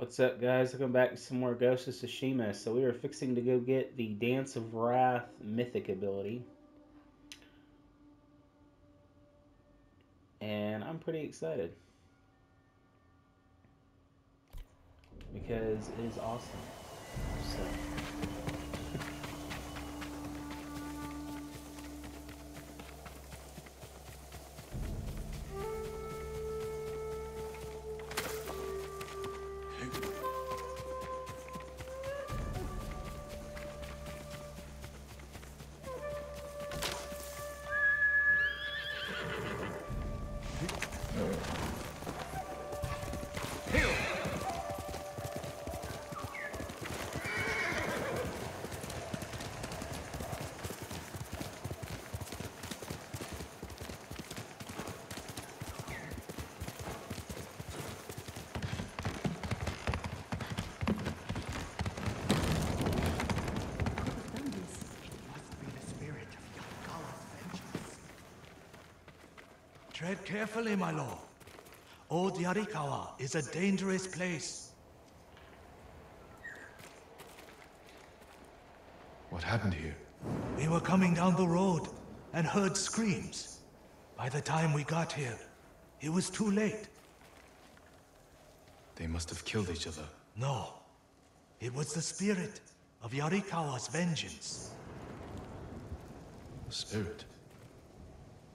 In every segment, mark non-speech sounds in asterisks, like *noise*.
What's up, guys? Welcome back to some more Ghost of Tsushima. So we are fixing to go get the Dance of Wrath mythic ability. And I'm pretty excited. Because it is awesome. So... Right. Tread carefully, my lord. Old Yarikawa is a dangerous place. What happened here? We were coming down the road and heard screams. By the time we got here, it was too late. They must have killed each other. No. It was the spirit of Yarikawa's vengeance. Spirit?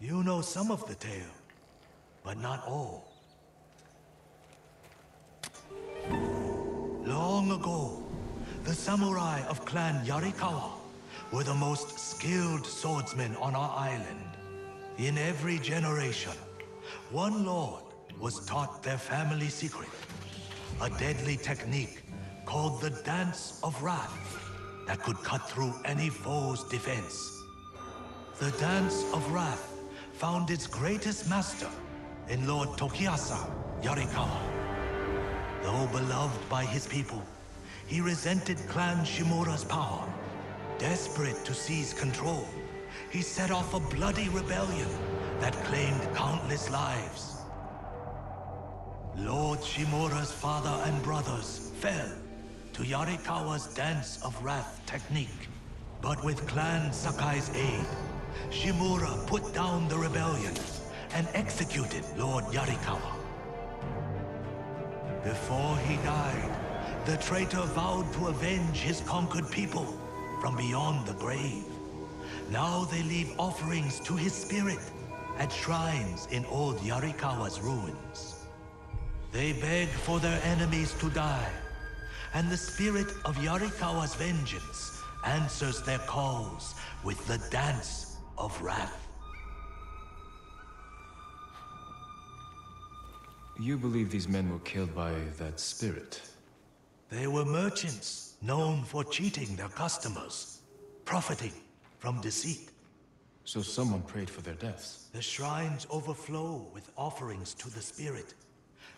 You know some of the tale, but not all. Long ago, the samurai of clan Yarikawa were the most skilled swordsmen on our island. In every generation, one lord was taught their family secret, a deadly technique called the Dance of Wrath that could cut through any foe's defense. The Dance of Wrath found its greatest master in Lord Tokiasa Yarikawa. Though beloved by his people, he resented Clan Shimura's power. Desperate to seize control, he set off a bloody rebellion that claimed countless lives. Lord Shimura's father and brothers fell to Yarikawa's Dance of Wrath technique. But with Clan Sakai's aid, Shimura put down the rebellion and executed Lord Yarikawa. Before he died, the traitor vowed to avenge his conquered people from beyond the grave. Now they leave offerings to his spirit at shrines in old Yarikawa's ruins. They beg for their enemies to die, and the spirit of Yarikawa's vengeance answers their calls with the Dance of Wrath. You believe these men were killed by that spirit? They were merchants known for cheating their customers, profiting from deceit. So someone prayed for their deaths? The shrines overflow with offerings to the spirit,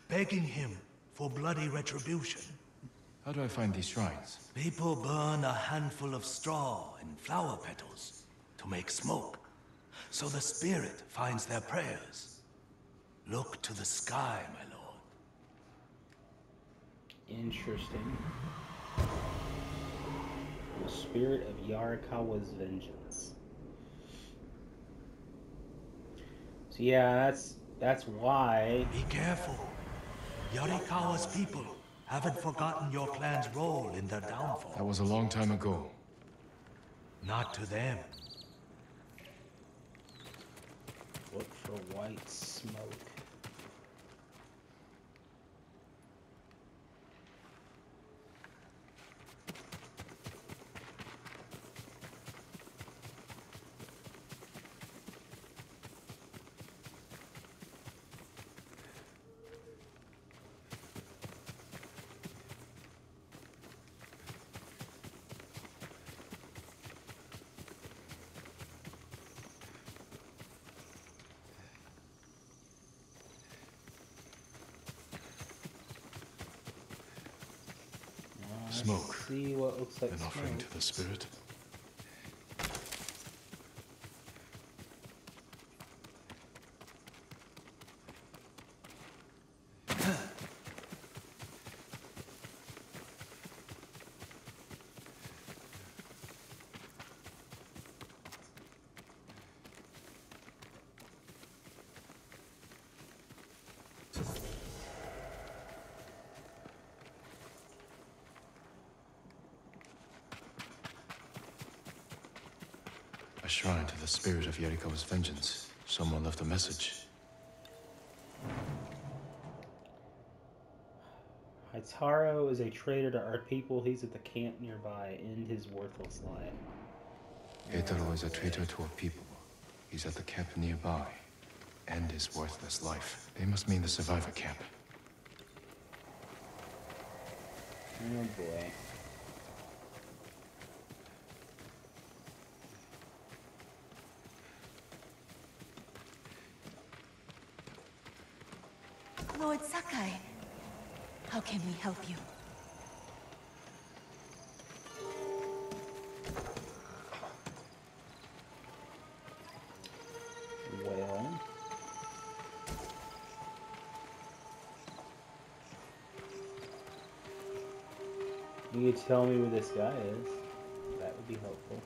begging him for bloody retribution. How do I find these shrines? People burn a handful of straw and flower petals to make smoke, so the spirit finds their prayers. Look to the sky, my lord. Interesting. The spirit of Yarikawa's vengeance. So yeah, that's that's why. Be careful. Yarikawa's people haven't forgotten your clan's role in their downfall. That was a long time ago. Not to them. Look for white smoke. Smoke. See what looks like An offering smoke. to the spirit? Shrine to the spirit of Yarikawa's vengeance. Someone left a message. Heitaro is a traitor to our people. He's at the camp nearby. End his worthless life. Heitaro is a traitor to our people. He's at the camp nearby. End his worthless life. They must mean the survivor camp. Oh boy. Lord Sakai, how can we help you? Well. You could tell me where this guy is. That would be helpful.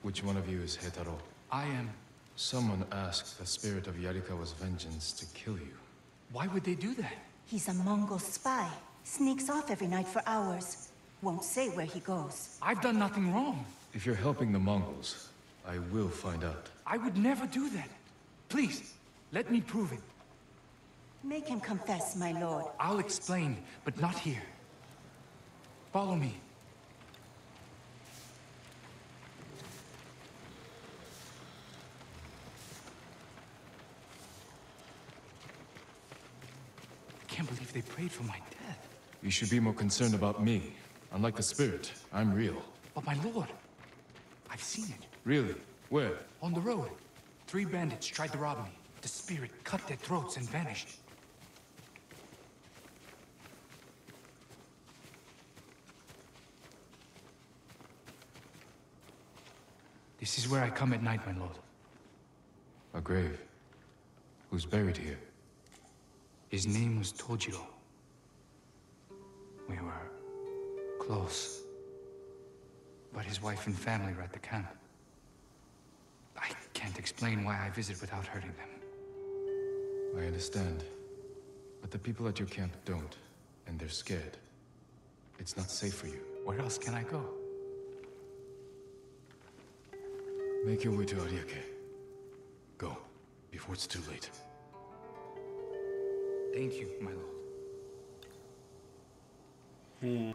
Which one of you is Heitaro? I am. Someone asked the spirit of Yarikawa's vengeance to kill you. Why would they do that? He's a Mongol spy. Sneaks off every night for hours. Won't say where he goes. I've done nothing wrong. If you're helping the Mongols, I will find out. I would never do that. Please, let me prove it. Make him confess, my lord. I'll explain, but not here. Follow me. Believe they prayed for my death. You should be more concerned about me. Unlike the spirit, I'm real. But my lord, I've seen it. Really? Where? On the road. Three bandits tried to rob me. The spirit cut their throats and vanished. This is where I come at night, my lord. A grave. Who's buried here? His name was Tojiro. We were close. But his wife and family were at the camp. I can't explain why I visit without hurting them. I understand. But the people at your camp don't, and they're scared. It's not safe for you. Where else can I go? Make your way to Ariake. Go, before it's too late. Thank you, my lord. Hmm.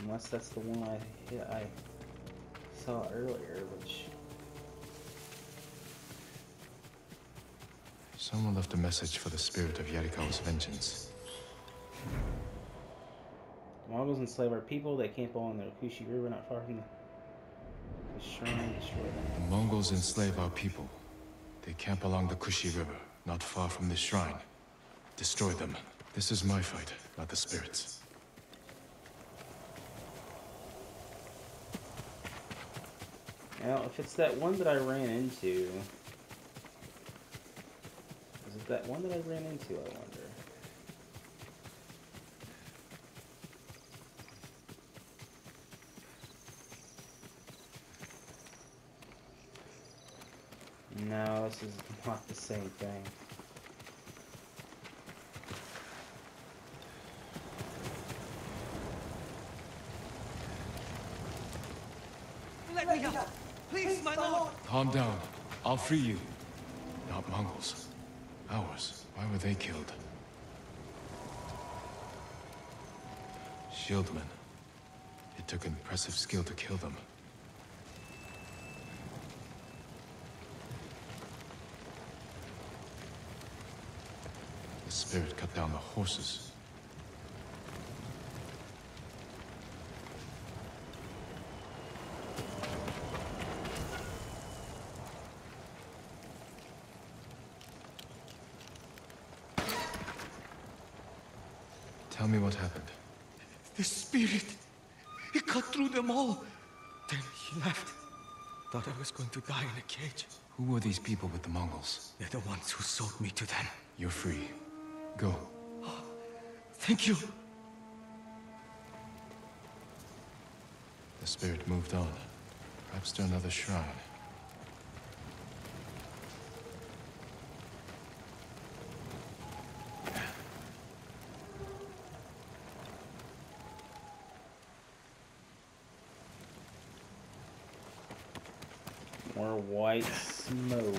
Unless that's the one I hit, I saw earlier, which Someone left a message for the spirit of Yarikawa's vengeance. Mongols enslave our people. They camp along the Kushi River, not far from the, the shrine. Destroy them. The Mongols enslave our people. They camp along the Kushi River, not far from this shrine. Destroy them. This is my fight, not the spirits. Now, if it's that one that I ran into, is it that one that I ran into? I wonder. No, this is *laughs* not the same thing. Let me out! Please, my lord! Calm down. I'll free you. Not Mongols. Ours. Why were they killed? Shieldmen. It took impressive skill to kill them. The spirit cut down the horses. Tell me what happened. The spirit! He cut through them all! Then he left. Thought I was going to die in a cage. Who were these people with the Mongols? They're the ones who sold me to them. You're free. Go. Thank you. The spirit moved on, perhaps to another shrine. More white smoke.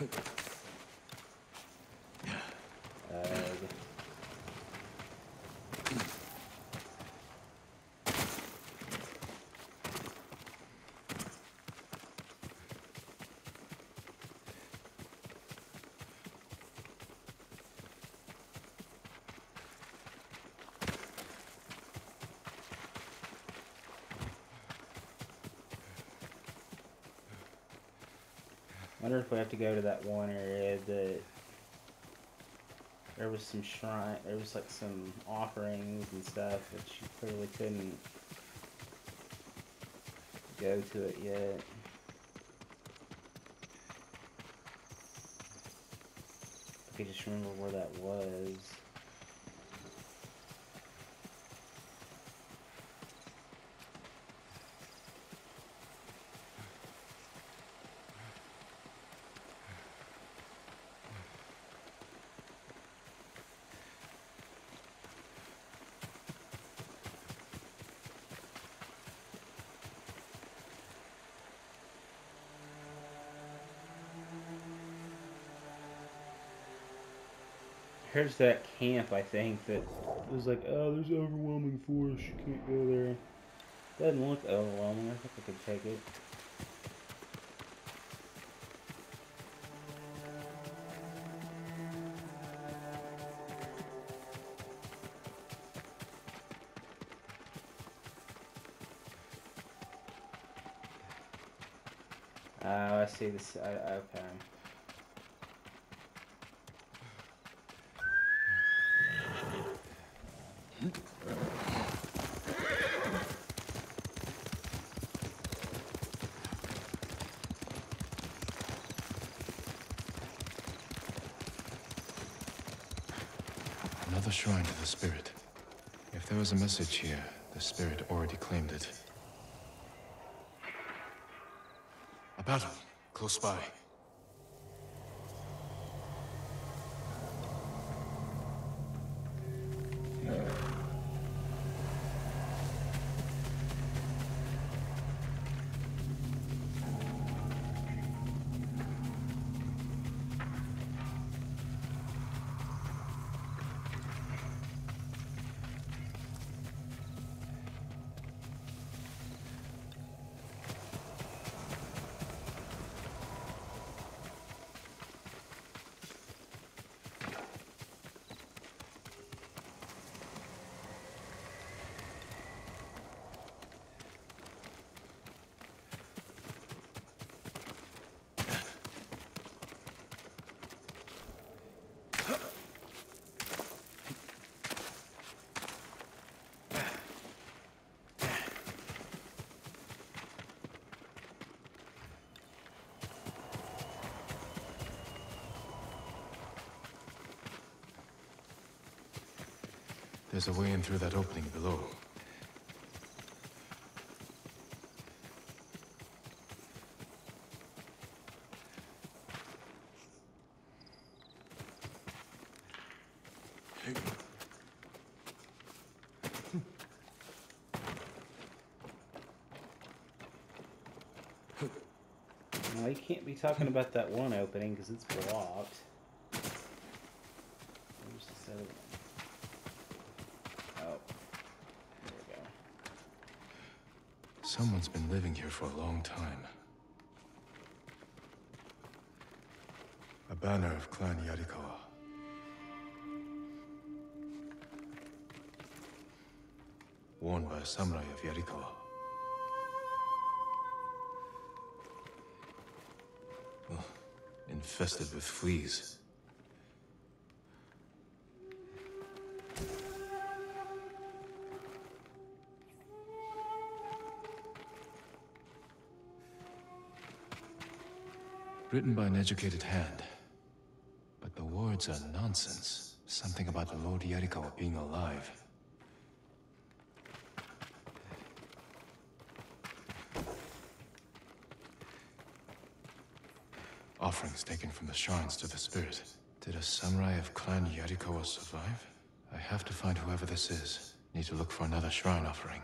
Ugh. Wonder if we have to go to that one area that there was some shrine there was like some offerings and stuff but you clearly couldn't go to it yet. I could just remember where that was Here's that camp, I think, that was like, oh, there's overwhelming force, you can't go there. Doesn't look overwhelming, I think I could take it. Uh, oh, I see this. I, okay. Another shrine to the spirit. If there was a message here, the spirit already claimed it. A battle, close by. There's a way in through that opening below. *laughs* No, you can't be talking about that one opening because it's blocked. Where's this other one? Oh, there we go. Someone's been living here for a long time. A banner of Clan Yarikawa. Worn by a samurai of Yarikawa. Ugh, infested with fleas. Written by an educated hand. But the words are nonsense. Something about the Lord Yarikawa being alive. Offerings taken from the shrines to the spirit. Did a samurai of Clan Yarikawa survive? I have to find whoever this is. Need to look for another shrine offering.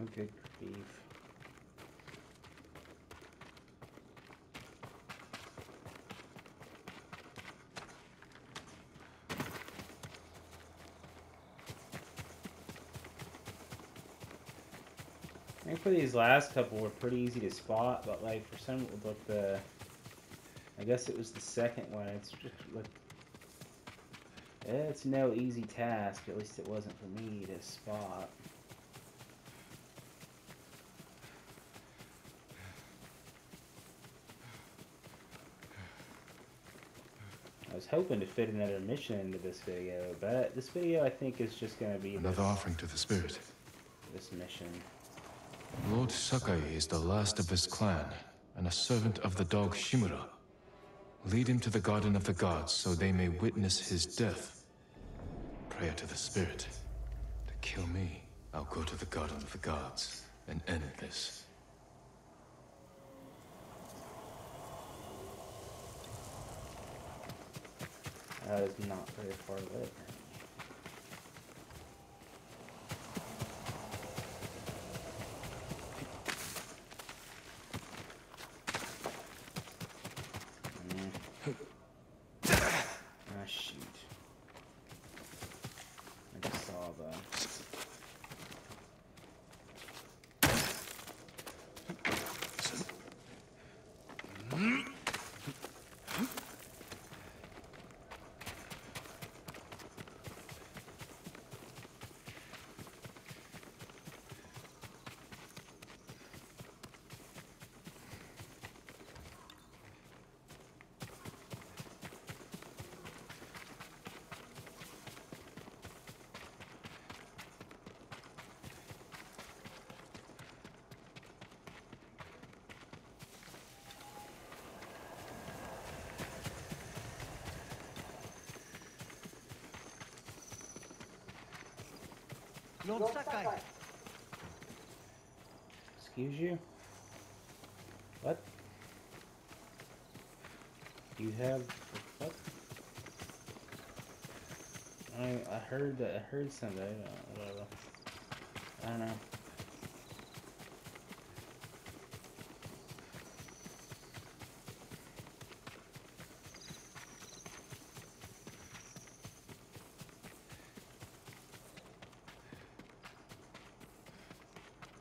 Oh, good grief. For these last couple were pretty easy to spot, but like for some, like the, I guess it was the second one. It's just like, it's no easy task. At least it wasn't for me to spot. Hoping to fit another mission into this video, but this video I think is just going to be Another this, offering to the spirit. this mission. Lord Sakai is the last of his clan, and a servant of the dog Shimura. Lead him to the Garden of the Gods so they may witness his death. Prayer to the spirit. To kill me, I'll go to the Garden of the Gods and end this. That is not very far lit. Mm. Ah, shoot. I just saw the. Lord Sakai. Excuse you? What? You have what? I I heard that I heard something. I don't, whatever. I don't know.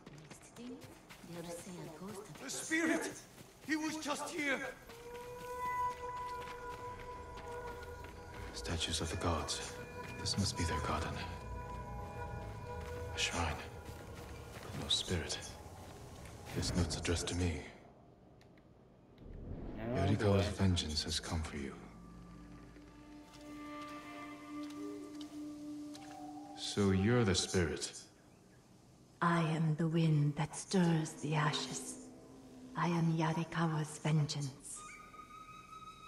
Next thing, they'll say a ghost of The spirit! He was just here! Statues of the gods. This must be their garden. A shrine. But no spirit. This note's addressed to me. Yarikawa's boy. vengeance has come for you. So you're the spirit. I am the wind that stirs the ashes. I am Yarikawa's vengeance.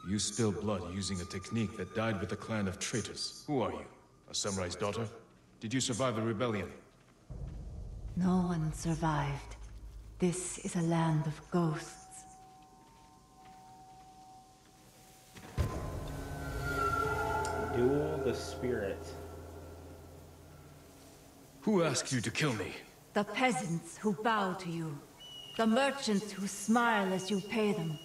You spill blood using a technique that died with a clan of traitors. Who are you? A samurai's daughter? Did you survive the rebellion? No one survived. This is a land of ghosts. Duel the spirit. Who asked you to kill me? The peasants who bow to you. The merchants who smile as you pay them.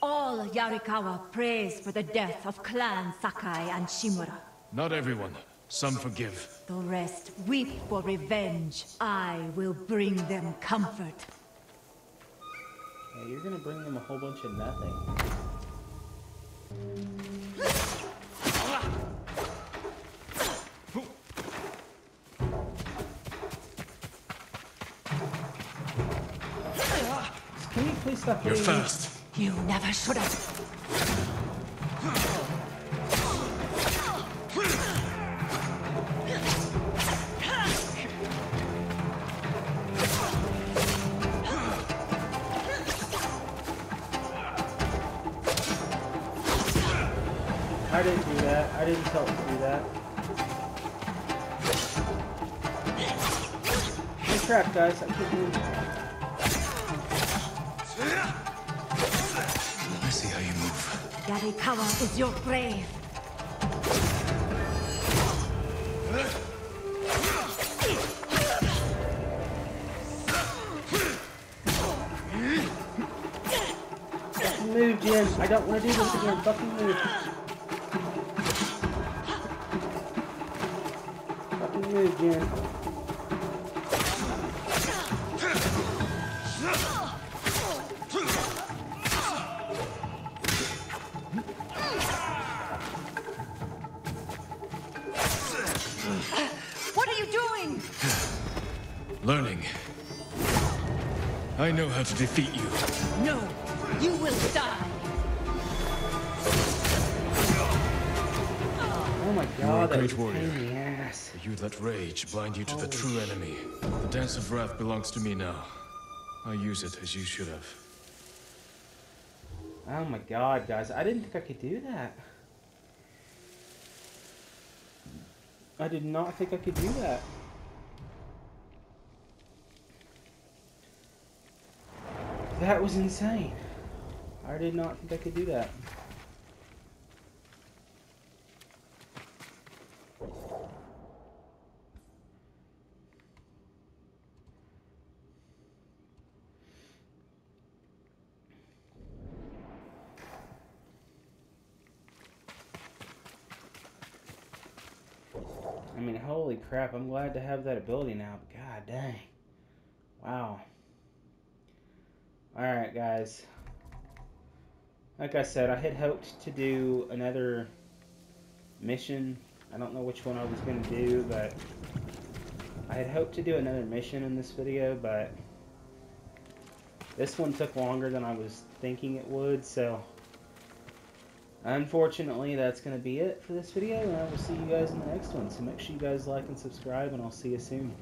All Yarikawa prays for the death of Clan Sakai and Shimura. Not everyone. Some forgive. The rest weep for revenge. I will bring them comfort. Yeah, you're gonna bring them a whole bunch of nothing. Can you please stop You're hitting me? fast. You never should have. I didn't do that. I didn't tell him to do that. Hey, crap, guys. I can't move. I see how you move. Yarikawa is your prey. Move, Jin. I don't want to do this again. Fucking move. Fucking move, Jin. I know how to defeat you. No, you will die. Oh my You are a great was a pain warrior. in ass. You let rage blind you to the true enemy. The Dance of Wrath belongs to me now. I use it as you should have. Oh my god, guys, I didn't think I could do that. I did not think I could do that. That was insane. I did not think I could do that. I mean, holy crap, I'm glad to have that ability now, but god dang. Wow. Alright, guys. Like I said, I had hoped to do another mission. I don't know which one I was going to do, but I had hoped to do another mission in this video, but this one took longer than I was thinking it would, so unfortunately that's going to be it for this video, and I will see you guys in the next one. So make sure you guys like and subscribe, and I'll see you soon.